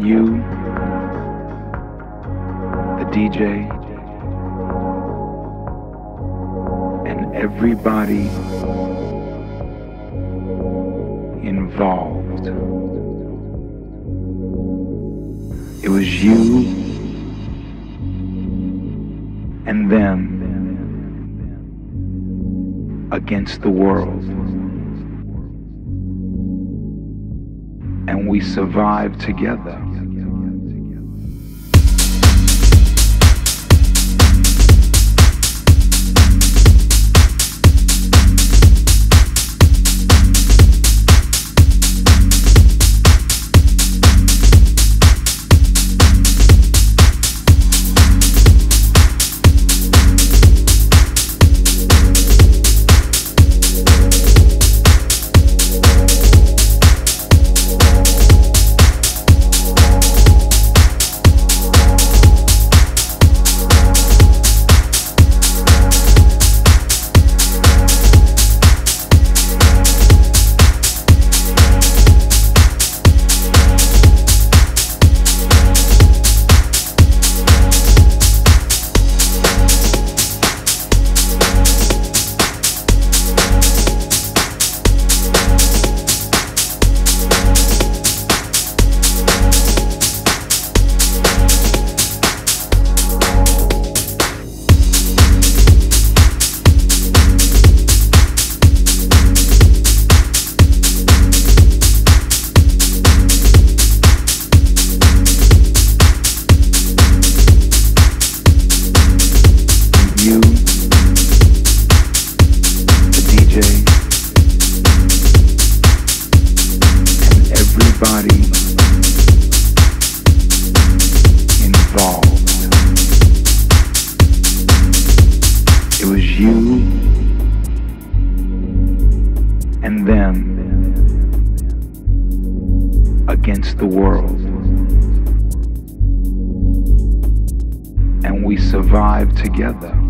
You, the DJ, and everybody involved. It was you and them against the world. and we survived together. Everybody involved. It was you and them against the world. And we survived together.